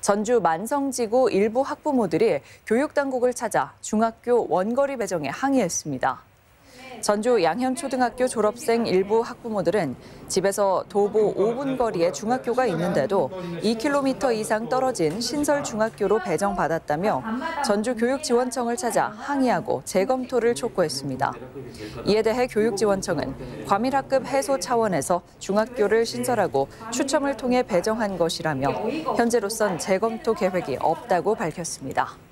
전주 만성지구 일부 학부모들이 교육당국을 찾아 중학교 원거리 배정에 항의했습니다. 전주 양현초등학교 졸업생 일부 학부모들은 집에서 도보 5분 거리에 중학교가 있는데도 2km 이상 떨어진 신설 중학교로 배정받았다며 전주교육지원청을 찾아 항의하고 재검토를 촉구했습니다. 이에 대해 교육지원청은 과밀학급 해소 차원에서 중학교를 신설하고 추첨을 통해 배정한 것이라며 현재로선 재검토 계획이 없다고 밝혔습니다.